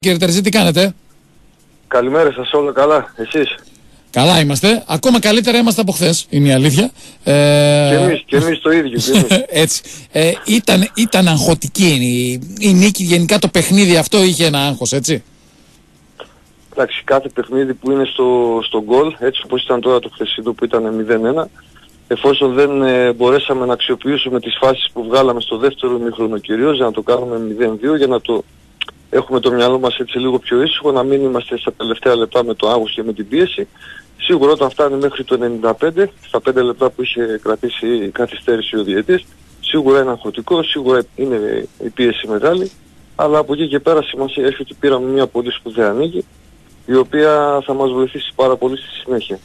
Κύριε Τερζή, τι κάνετε; Καλημέρα σας όλα καλά, εσείς; Καλά είμαστε. Ακόμα καλύτερα είμαστε από χθες, είναι η αλήθεια. Ε... Και εμείς, και εμείς το ίδιο. Και εμείς. Έτσι. Ε, ήταν, ήταν αγχωτική η, η νίκη, γενικά το παιχνίδι αυτό είχε ένα άγχος, έτσι. Εντάξει, κάθε παιχνίδι που είναι στο, στο γκολ, έτσι όπως ήταν τώρα το χθεσινό που ήταν 0-1, εφόσον δεν ε, μπορέσαμε να αξιοποιήσουμε τις φάσεις που βγάλαμε στο δεύτερο ημίχρονο κυρίως, για να το κάνουμε 0-2, για να το έχουμε το μυαλό μας έτσι λίγο πιο ήσυχο, να μην είμαστε στα τελευταία λεπτά με το άγχος και με την πίεση. Σίγουρα όταν φτάνει μέχρι το 95, στα 5 λεπτά που είχε κρατήσει η καθυστέρηση ο διετής, σίγουρα είναι αγχωτικό, σίγουρα είναι η πίεση μεγάλη, αλλά από εκεί και πέρα σημασία έχει ότι πήραμε μια πολύ σπουδαία νίκη, η οποία θα μας βοηθήσει πάρα πολύ στη συνέχεια.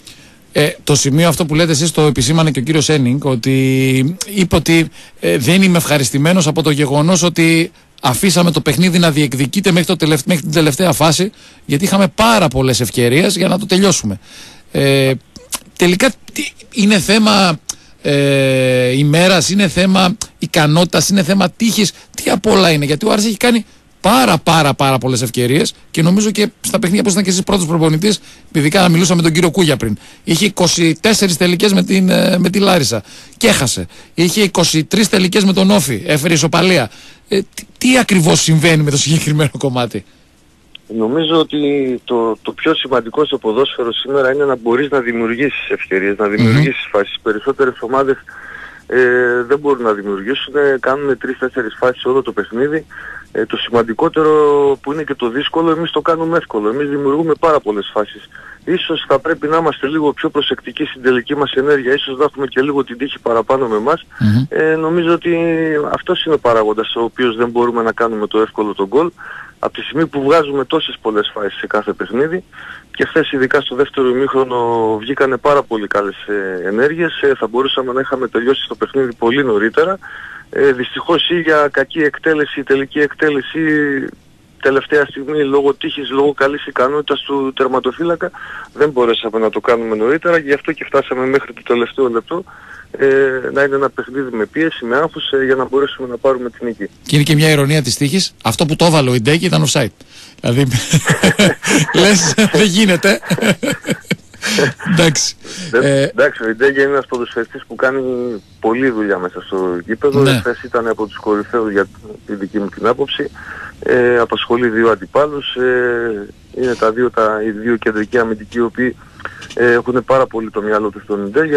Ε, το σημείο αυτό που λέτε εσείς το επισήμανε και ο κύριος Ένινγκ ότι είπε ότι ε, δεν είμαι ευχαριστημένος από το γεγονός ότι αφήσαμε το παιχνίδι να διεκδικείται μέχρι, το μέχρι την τελευταία φάση γιατί είχαμε πάρα πολλές ευκαιρίες για να το τελειώσουμε. Ε, τελικά είναι θέμα ε, ημέρας, είναι θέμα ικανότητας, είναι θέμα τύχης, τι απ' όλα είναι γιατί ο Άρης έχει κάνει πάρα πάρα πάρα πολλές ευκαιρίες και νομίζω και στα παιχνίδια που ήταν και εσείς πρώτος προπονητής, ειδικά να μιλούσα με τον κύριο Κούγια πριν. Είχε 24 τελικές με, την, ε, με τη Λάρισα και έχασε. Είχε 23 τελικές με τον Όφη, έφερε ισοπαλία. Ε, τι, τι ακριβώς συμβαίνει με το συγκεκριμένο κομμάτι; Νομίζω ότι το, το πιο σημαντικό στο ποδόσφαιρο σήμερα είναι να μπορείς να δημιουργήσεις ευκαιρίες, να δημιουργήσεις mm-hmm. φάσεις. Περισσότερες ομάδες ε, δεν μπορούν να δημιουργήσουν, κάνουν τρεις-τέσσερις φάσεις όλο το παιχνίδι. Ε, το σημαντικότερο που είναι και το δύσκολο, εμείς το κάνουμε εύκολο. Εμείς δημιουργούμε πάρα πολλές φάσεις. Ίσως θα πρέπει να είμαστε λίγο πιο προσεκτικοί στην τελική μας ενέργεια, ίσως να έχουμε και λίγο την τύχη παραπάνω με εμάς. Ε, νομίζω ότι αυτός είναι ο παράγοντας ο οποίος δεν μπορούμε να κάνουμε το εύκολο τον γκολ. Από τη στιγμή που βγάζουμε τόσες πολλές φάσεις σε κάθε παιχνίδι και χθες ειδικά στο δεύτερο ημίχρονο βγήκανε πάρα πολύ καλές ε, ενέργειες, ε, θα μπορούσαμε να είχαμε τελειώσει το παιχνίδι πολύ νωρίτερα. Ε, δυστυχώς ή για κακή εκτέλεση, τελική εκτέλεση τελευταία στιγμή λόγω τύχης, λόγω καλής ικανότητας του τερματοφύλακα δεν μπορέσαμε να το κάνουμε νωρίτερα και γι' αυτό και φτάσαμε μέχρι το τελευταίο λεπτό ε, να είναι ένα παιχνίδι με πίεση, με άγχος ε, για να μπορέσουμε να πάρουμε την νίκη. Και είναι και μια ηρωνία της τύχης, αυτό που το έβαλε ο Ιντέκη ήταν offside. Δηλαδή, λες δεν γίνεται. Εντάξει. Ε, εντάξει, ο Ιντέγκη είναι ένας ποδοσφαιριστής που κάνει πολλή δουλειά μέσα στο γήπεδο. Ναι. ήταν από τους κορυφαίους για τη δική μου την άποψη. Ε, απασχολεί δύο αντιπάλους. Ε, είναι τα δύο, τα, οι δύο κεντρικοί αμυντικοί οι οποίοι ε, έχουν πάρα πολύ το μυαλό τους στον Ιντέγκη.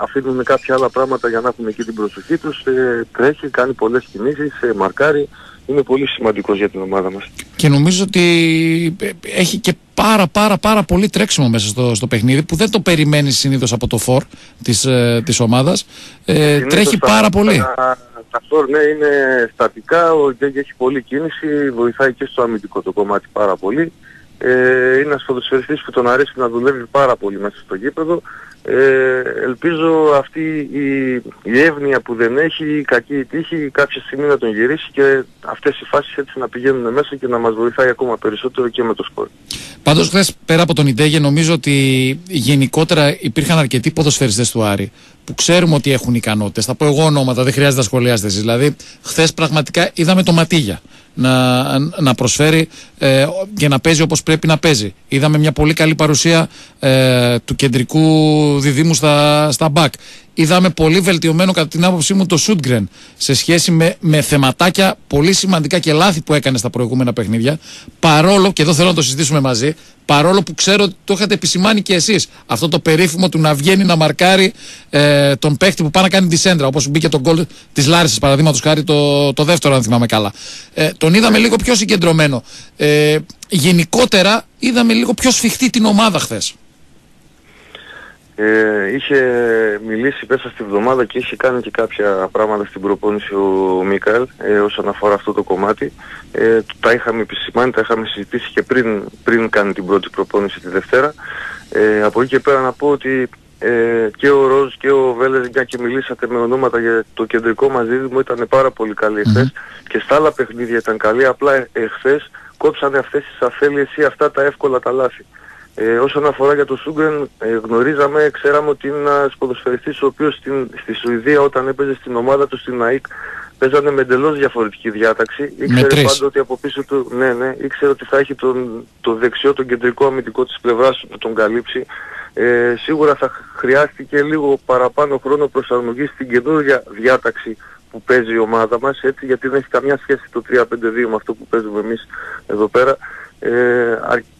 αφήνουν κάποια άλλα πράγματα για να έχουν εκεί την προσοχή τους. Ε, τρέχει, κάνει πολλές κινήσεις, ε, μαρκάρει. Είναι πολύ σημαντικός για την ομάδα μας. Και νομίζω ότι ε, έχει και πάρα πάρα πάρα πολύ τρέξιμο μέσα στο, στο παιχνίδι που δεν το περιμένεις συνήθως από το φορ της, ε, της ομάδας. Ε, τρέχει πάρα πολύ. Τα, τα φορ ναι είναι στατικά, ο Γκέγκ έχει πολλή κίνηση, βοηθάει και στο αμυντικό το κομμάτι πάρα πολύ. Ε, είναι ένας ποδοσφαιριστής που τον αρέσει να δουλεύει πάρα πολύ μέσα στο γήπεδο. Ε, ελπίζω αυτή η, η εύνοια που δεν έχει, η κακή τύχη κάποια στιγμή να τον γυρίσει και αυτές οι φάσεις έτσι να πηγαίνουν μέσα και να μας βοηθάει ακόμα περισσότερο και με το σπορ. Πάντως χθες πέρα από τον Ιντέγε νομίζω ότι γενικότερα υπήρχαν αρκετοί ποδοσφαιριστές του Άρη που ξέρουμε ότι έχουν ικανότητες. Θα πω εγώ ονόματα, δεν χρειάζεται να σχολιάσετε εσείς. Δηλαδή χθες πραγματικά είδαμε το Ματίγια να, να προσφέρει ε, και να παίζει όπως πρέπει να παίζει. Είδαμε μια πολύ καλή παρουσία ε, του κεντρικού διδήμου στα, στα back. Είδαμε πολύ βελτιωμένο κατά την άποψή μου το Σούτγκρεν σε σχέση με, με θεματάκια πολύ σημαντικά και λάθη που έκανε στα προηγούμενα παιχνίδια. Παρόλο, και εδώ θέλω να το συζητήσουμε μαζί, παρόλο που ξέρω ότι το είχατε επισημάνει και εσείς αυτό το περίφημο του να βγαίνει να μαρκάρει ε, τον παίχτη που πάει να κάνει τη σέντρα όπως μπήκε τον γκολ της Λάρισας παραδείγματος χάρη το, το δεύτερο αν θυμάμαι καλά. Ε, τον είδαμε λίγο πιο συγκεντρωμένο. Ε, γενικότερα είδαμε λίγο πιο σφιχτή την ομάδα χθες ε, είχε μιλήσει πέσα στη βδομάδα και είχε κάνει και κάποια πράγματα στην προπόνηση ο Μίκαλ ε, όσον αφορά αυτό το κομμάτι. Ε, τα είχαμε επισημάνει, τα είχαμε συζητήσει και πριν, πριν κάνει την πρώτη προπόνηση τη Δευτέρα. Ε, από εκεί και πέρα να πω ότι ε, και ο Ροζ και ο Βέλες μια και μιλήσατε με ονόματα για το κεντρικό μας δίδυμο ήταν πάρα πολύ καλή και στα άλλα παιχνίδια ήταν καλή απλά εχθές κόψανε αυτές τις αφέλειες ή αυτά τα εύκολα τα λάθη. Ε, όσον αφορά για το Σούγκρεν, ε, γνωρίζαμε, ξέραμε ότι είναι ένας ποδοσφαιριστής ο οποίος στην, στη Σουηδία όταν έπαιζε στην ομάδα του στην ΑΕΚ παίζανε με εντελώς διαφορετική διάταξη. Ήξερε πάντα ότι από πίσω του, ναι, ναι, ήξερε ότι θα έχει τον, το δεξιό, τον κεντρικό αμυντικό της πλευράς του να τον καλύψει. Ε, σίγουρα θα χρειάστηκε λίγο παραπάνω χρόνο προσαρμογής στην καινούργια διάταξη που παίζει η ομάδα μας, έτσι, γιατί δεν έχει καμιά σχέση το 3-5-2 με αυτό που παίζουμε εμείς εδώ πέρα. Ε,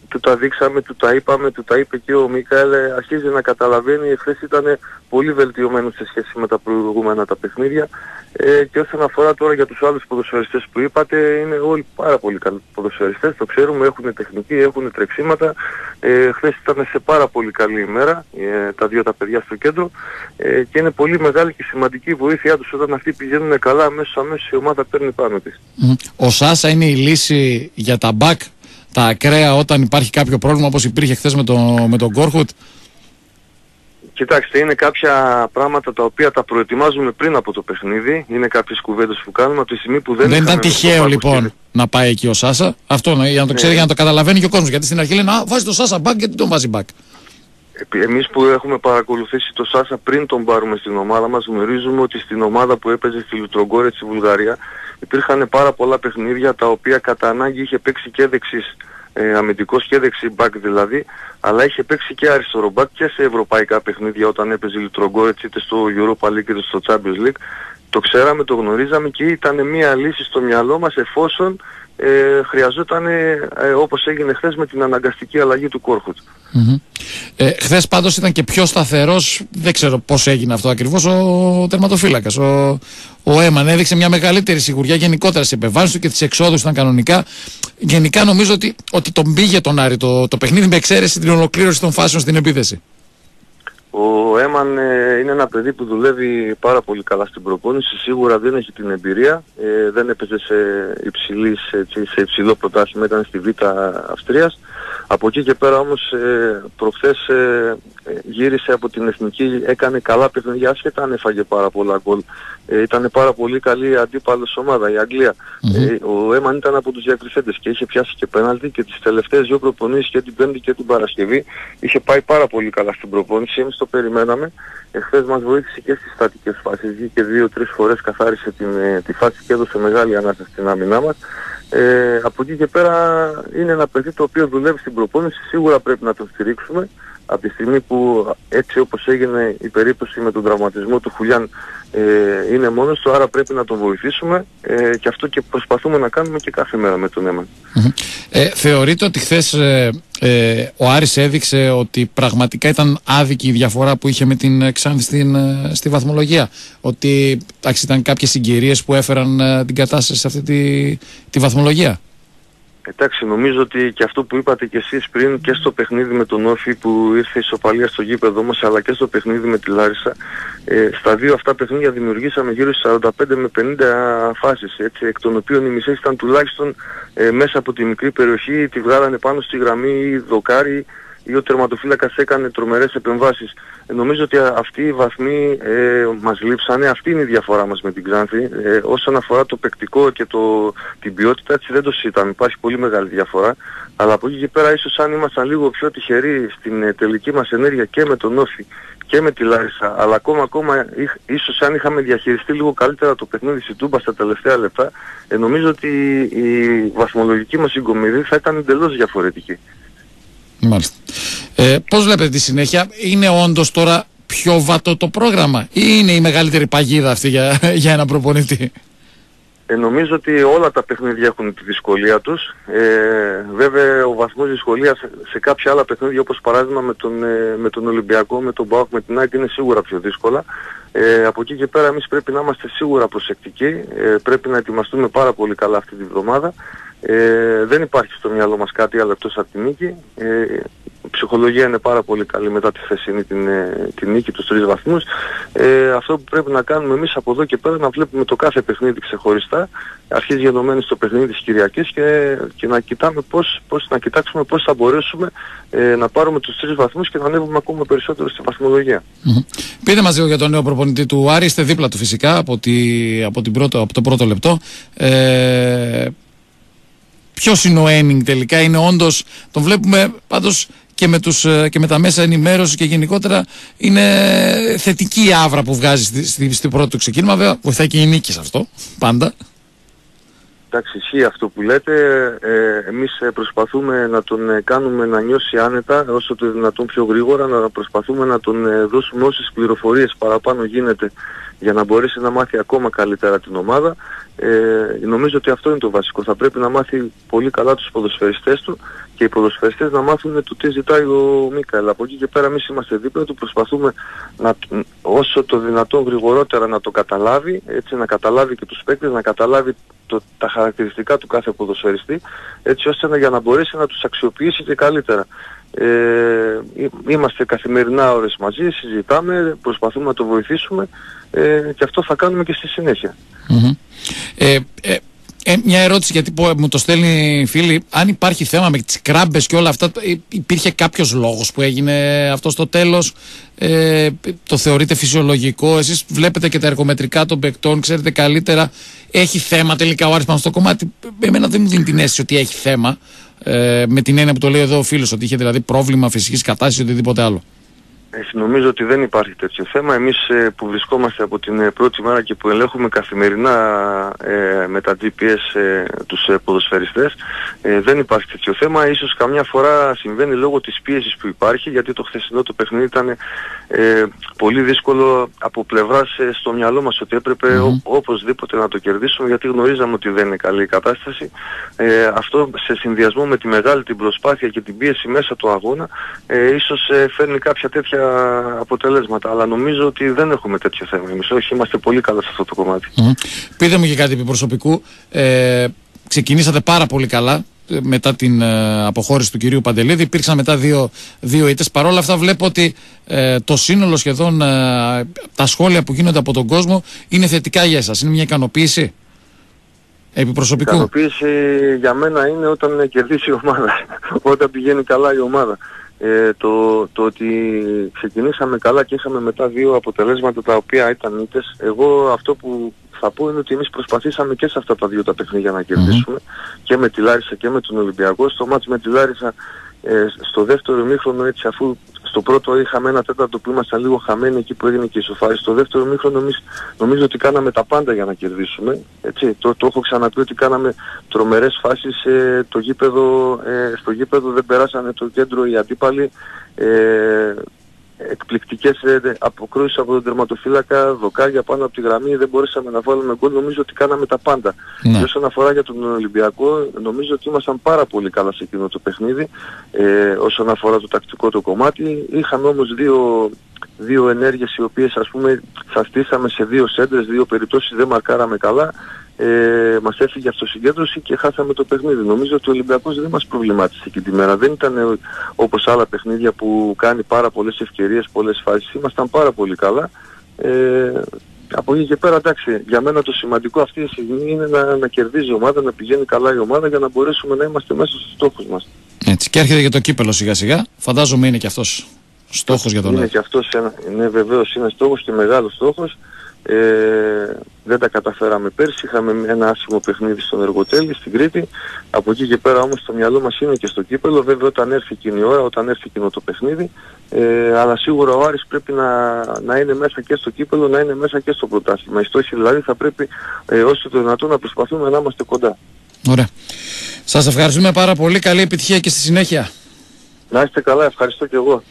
του τα δείξαμε, του τα είπαμε, του τα είπε και ο Μίκαελ, ε, αρχίζει να καταλαβαίνει, εχθές ήταν πολύ βελτιωμένος σε σχέση με τα προηγούμενα τα παιχνίδια. Ε, και όσον αφορά τώρα για τους άλλους ποδοσφαιριστές που είπατε, είναι όλοι πάρα πολύ καλοί ποδοσφαιριστές, το ξέρουμε, έχουν τεχνική, έχουν τρεξίματα, ε, χθες ήταν σε πάρα πολύ καλή ημέρα, ε, τα δύο τα παιδιά στο κέντρο. Ε, και είναι πολύ μεγάλη και σημαντική βοήθεια τους όταν αυτοί πηγαίνουν καλά, αμέσως αμέσως η ομάδα παίρνει πάνω της. Ο Σάσα είναι η λύση για τα μπακ; Τα ακραία όταν υπάρχει κάποιο πρόβλημα όπως υπήρχε χθες με, το, με τον Κόρχουτ. Κοιτάξτε, είναι κάποια πράγματα τα οποία τα προετοιμάζουμε πριν από το παιχνίδι. Είναι κάποιες κουβέντες που κάνουμε από τη στιγμή που δεν Δεν ήταν τυχαίο λοιπόν να πάει εκεί ο Σάσα. Αυτό για να το ξέρει, ναι. για να το καταλαβαίνει και ο κόσμος. Γιατί στην αρχή λένε Α, βάζει το Σάσα μπακ γιατί τον βάζει μπακ. Εμείς που έχουμε παρακολουθήσει το Σάσα πριν τον πάρουμε στην ομάδα μας γνωρίζουμε ότι στην ομάδα που έπαιζε στη Λουτρογκόρετ στη Βουλγαρία υπήρχαν πάρα πολλά παιχνίδια τα οποία κατά ανάγκη είχε παίξει και δεξής ε, αμυντικός και δεξί μπακ δηλαδή, αλλά είχε παίξει και αριστερό μπακ και σε ευρωπαϊκά παιχνίδια όταν έπαιζε Λουτρογκόρετ είτε στο Europa League είτε στο Champions League. Το ξέραμε, το γνωρίζαμε και ήταν μια λύση στο μυαλό μας εφόσον ε, χρειαζόταν ε, όπως έγινε χθες με την αναγκαστική αλλαγή του Κόρχουτ. Mm-hmm. Ε, χθες πάντως ήταν και πιο σταθερός, δεν ξέρω πώς έγινε αυτό ακριβώς, ο τερματοφύλακας. Ο, ο Έμαν έδειξε μια μεγαλύτερη σιγουριά γενικότερα σε επεμβάσεις του και τις εξόδους ήταν κανονικά. Γενικά νομίζω ότι, ότι τον πήγε τον Άρη το, το παιχνίδι με εξαίρεση την ολοκλήρωση των φάσεων στην επίθεση. Ο Έμαν ε, είναι ένα παιδί που δουλεύει πάρα πολύ καλά στην προπόνηση. Σίγουρα δεν έχει την εμπειρία. Ε, δεν έπαιζε σε, υψηλής, σε υψηλό προτάσιμο, ήταν στη Β' Αυστρίας. Από εκεί και πέρα όμως ε, προχθές ε, γύρισε από την Εθνική, έκανε καλά παιχνίδια, άσχετα αν έφαγε πάρα πολλά γκολ. Ε, ήταν πάρα πολύ καλή αντίπαλος ομάδα, η αγγλια Ε, ο Έμαν ήταν από τους διακριθέντες και είχε πιάσει και πέναλτι και τις τελευταίες δύο προπονήσεις και την Πέμπτη και την Παρασκευή είχε πάει πάρα πολύ καλά στην προπόνηση, εμείς το περιμέναμε. Εχθές μας βοήθησε και στις στατικές φάσεις, βγήκε δύο-τρεις φορές καθάρισε την, ε, τη φάση και έδωσε μεγάλη ανάσταση στην άμυνά μας. Ε, από εκεί και πέρα είναι ένα παιδί το οποίο δουλεύει στην προπόνηση, σίγουρα πρέπει να τον στηρίξουμε. Από τη στιγμή που έτσι όπως έγινε η περίπτωση με τον τραυματισμό του Χουλιάν ε, είναι μόνος του, άρα πρέπει να τον βοηθήσουμε ε, και αυτό και προσπαθούμε να κάνουμε και κάθε μέρα με τον Έμαν. Ε, θεωρείτε ότι χθες ε, ε, ο Άρης έδειξε ότι πραγματικά ήταν άδικη η διαφορά που είχε με την Ξάνθη στην, ε, στη βαθμολογία. Ότι εντάξει, ήταν κάποιες συγκυρίες που έφεραν την κατάσταση σε αυτή τη, τη βαθμολογία. Εντάξει, νομίζω ότι και αυτό που είπατε και εσείς πριν και στο παιχνίδι με τον Όφη που ήρθε η ισοπαλία στο γήπεδο μας αλλά και στο παιχνίδι με τη Λάρισα ε, στα δύο αυτά παιχνίδια δημιουργήσαμε γύρω στις 45 με 50 φάσεις έτσι, εκ των οποίων οι μισές ήταν τουλάχιστον ε, μέσα από τη μικρή περιοχή, τη βγάλανε πάνω στη γραμμή δοκάρι ή ο τερματοφύλακας έκανε τρομερές επεμβάσεις. Ε, νομίζω ότι αυτοί οι βαθμοί ε, μας λείψανε, αυτή είναι η διαφορά μας με την Ξάνθη. Ε, όσον αφορά το παικτικό και το, την ποιότητα έτσι δεν το συζητάμε, υπάρχει πολύ μεγάλη διαφορά. Αλλά από εκεί και πέρα ίσως αν ήμασταν λίγο πιο τυχεροί στην ε, τελική μας ενέργεια και με τον Όφη και με τη Λάρισα, αλλά ακόμα ακόμα ίσως αν είχαμε διαχειριστεί λίγο καλύτερα το παιχνίδι στη Τούμπα στα τελευταία λεπτά, ε, νομίζω ότι η βαθμολογική μας συγκομιδή θα ήταν εντελώς διαφορετική. Μάλιστα. Ε, Πώς βλέπετε τη συνέχεια, είναι όντως τώρα πιο βατό το πρόγραμμα ή είναι η μεγαλύτερη παγίδα αυτή για, για ένα προπονητή; Ε, νομίζω ότι όλα τα παιχνίδια έχουν τη δυσκολία τους. Ε, βέβαια ο βαθμός δυσκολίας σε, σε κάποια άλλα παιχνίδια όπως παράδειγμα με τον, ε, με τον Ολυμπιακό, με τον Μπάουκ, με την Άκη είναι σίγουρα πιο δύσκολα. Ε, από εκεί και πέρα εμείς πρέπει να είμαστε σίγουρα προσεκτικοί. Ε, πρέπει να ετοιμαστούμε πάρα πολύ καλά αυτή τη βδομάδα. Ε, δεν υπάρχει στο μυαλό μας κάτι άλλο εκτός από τη νίκη. Ε, η ψυχολογία είναι πάρα πολύ καλή μετά τη χθεσινή την, ε, την νίκη τους τρεις βαθμούς. Ε, αυτό που πρέπει να κάνουμε εμείς από εδώ και πέρα να βλέπουμε το κάθε παιχνίδι ξεχωριστά, αρχίζει γενομένη στο παιχνίδι της Κυριακής και, και να κοιτάμε πώς, πώς, να κοιτάξουμε πώς θα μπορέσουμε ε, να πάρουμε τους τρεις βαθμούς και να ανέβουμε ακόμα περισσότερο στη βαθμολογία. Mm-hmm. Πείτε μας λίγο για τον νέο προπονητή του Άρη, είστε δίπλα του φυσικά από, τη, από, την πρώτο, από το πρώτο λεπτό. Ε, Ποιος είναι ο Έμινγκ τελικά, είναι όντως. Τον βλέπουμε πάντως και με, τους, ε, και με τα μέσα ενημέρωση και γενικότερα είναι θετική η άβρα που βγάζει στη, στη, στη πρώτη του ξεκίνημα. Βέβαια, βοηθάει και η νίκη σε αυτό πάντα. Εντάξει, ισχύει αυτό που λέτε. Ε, εμείς ε, προσπαθούμε να τον ε, κάνουμε να νιώσει άνετα όσο το δυνατόν πιο γρήγορα, να προσπαθούμε να τον ε, δώσουμε όσες πληροφορίες παραπάνω γίνεται για να μπορέσει να μάθει ακόμα καλύτερα την ομάδα. Ε, νομίζω ότι αυτό είναι το βασικό. Θα πρέπει να μάθει πολύ καλά τους ποδοσφαιριστές του και οι ποδοσφαιριστές να μάθουν το τι ζητάει ο Μίκαελ. Από εκεί και πέρα εμείς είμαστε δίπλα του, προσπαθούμε να, όσο το δυνατόν γρηγορότερα να το καταλάβει, έτσι να καταλάβει και τους παίκτες, να καταλάβει το, τα χαρακτηριστικά του κάθε ποδοσφαιριστή, έτσι ώστε να, για να μπορέσει να τους αξιοποιήσει και καλύτερα. Ε, είμαστε καθημερινά ώρες μαζί, συζητάμε, προσπαθούμε να το βοηθήσουμε ε, και αυτό θα κάνουμε και στη συνέχεια. Ε, ε, ε, μια ερώτηση γιατί μου το στέλνει φίλη. Αν υπάρχει θέμα με τις κράμπες και όλα αυτά, ε, υπήρχε κάποιος λόγος που έγινε αυτό στο τέλος; Ε, το θεωρείτε φυσιολογικό; Εσείς βλέπετε και τα εργομετρικά των παικτών, ξέρετε καλύτερα. Έχει θέμα τελικά ο Άρης πάνω στο κομμάτι; Εμένα δεν μου δίνει την αίσθηση ότι έχει θέμα. Ε, με την έννοια που το λέει εδώ ο φίλος, ότι είχε δηλαδή πρόβλημα φυσικής κατάστασης ή οτιδήποτε άλλο. Ε, νομίζω ότι δεν υπάρχει τέτοιο θέμα. Εμείς ε, που βρισκόμαστε από την ε, πρώτη μέρα και που ελέγχουμε καθημερινά ε, με τα GPS ε, τους ποδοσφαιριστές δεν υπάρχει τέτοιο θέμα. Ίσως καμιά φορά συμβαίνει λόγω της πίεσης που υπάρχει γιατί το χθεσινό το παιχνίδι ήταν πολύ δύσκολο από πλευράς στο μυαλό μας ότι έπρεπε οπωσδήποτε να το κερδίσουμε γιατί γνωρίζαμε ότι δεν είναι καλή η κατάσταση. αυτό σε συνδυασμό με τη μεγάλη την προσπάθεια και την πίεση μέσα του αγώνα ίσως φέρνει κάποια τέτοια αποτελέσματα. Αλλά νομίζω ότι δεν έχουμε τέτοιο θέμα εμείς. Όχι, είμαστε πολύ καλά σε αυτό το κομμάτι. Πείτε μου και κάτι επί προσωπικού. Ε, ξεκινήσατε πάρα πολύ καλά ε, μετά την ε, αποχώρηση του κυρίου Παντελίδη. Υπήρξαν μετά δύο, δύο ήττες. Παρ' όλα αυτά βλέπω ότι ε, το σύνολο σχεδόν ε, τα σχόλια που γίνονται από τον κόσμο είναι θετικά για εσάς. Είναι μια ικανοποίηση. Επί προσωπικού; Η ικανοποίηση για μένα είναι όταν κερδίσει η ομάδα. όταν πηγαίνει καλά η ομάδα ε, το, το ότι ξεκινήσαμε καλά και είχαμε μετά δύο αποτελέσματα τα οποία ήταν ήττες, εγώ αυτό που θα πω είναι ότι εμείς προσπαθήσαμε και σε αυτά τα δύο τα παιχνίδια να κερδισουμε και με τη Λάρισα και με τον Ολυμπιακό. Στο μάτς με τη Λάρισα ε, στο δεύτερο μήχρονο έτσι αφού στο πρώτο είχαμε ένα τέταρτο που ήμασταν λίγο χαμένοι εκεί που έγινε και η σοφάρη. Στο δεύτερο μήχρονο νομίζω, νομίζω ότι κάναμε τα πάντα για να κερδίσουμε. Έτσι, το, το έχω ξαναπεί ότι κάναμε τρομερές φάσεις ε, το γήπεδο, ε, στο γήπεδο δεν περάσανε το κέντρο οι αντίπαλοι. Ε, εκπληκτικές ε, αποκρούσεις από τον τερματοφύλακα, δοκάρια πάνω από τη γραμμή, δεν μπορέσαμε να βάλουμε γκολ, νομίζω ότι κάναμε τα πάντα. Ναι. Και όσον αφορά για τον Ολυμπιακό, νομίζω ότι ήμασταν πάρα πολύ καλά σε εκείνο το παιχνίδι, ε, όσον αφορά το τακτικό το κομμάτι. Είχαμε όμως δύο, δύο ενέργειες οι οποίες ας πούμε θα στήσαμε σε δύο σέντρες, δύο περιπτώσεις δεν μαρκάραμε καλά ε, μας έφυγε αυτοσυγκέντρωση και χάσαμε το παιχνίδι. Νομίζω ότι ο Ολυμπιακός δεν μας προβλημάτισε εκείνη τη μέρα. Δεν ήταν ε, όπως άλλα παιχνίδια που κάνει πάρα πολλές ευκαιρίες, πολλές φάσεις. Ήμασταν πάρα πολύ καλά. Ε, από εκεί και πέρα εντάξει, για μένα το σημαντικό αυτή τη στιγμή είναι να, να κερδίζει η ομάδα, να πηγαίνει καλά η ομάδα για να μπορέσουμε να είμαστε μέσα στους στόχους μας. Έτσι και έρχεται και το κύπελο σιγά σιγά. Φαντάζομαι είναι και αυτός στόχος για τον Είναι και αυτός, ένα, είναι βεβαίως είναι στόχος και μεγάλος στόχος. Ε, δεν τα καταφέραμε πέρσι, είχαμε ένα άσχημο παιχνίδι στον Εργοτέλη, στην Κρήτη. Από εκεί και πέρα όμως το μυαλό μας είναι και στο κύπελο. Βέβαια όταν έρθει εκείνη η ώρα, όταν έρθει εκείνο το παιχνίδι, ε, αλλά σίγουρα ο Άρης πρέπει να, να είναι μέσα και στο κύπελο, να είναι μέσα και στο πρωτάθλημα. Οι στόχοι δηλαδή θα πρέπει ε, όσο το δυνατόν να προσπαθούμε να είμαστε κοντά. Ωραία. Σας ευχαριστούμε πάρα πολύ. Καλή επιτυχία και στη συνέχεια. Να είστε καλά. Ευχαριστώ και εγώ.